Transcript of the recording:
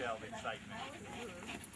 tell the excitement.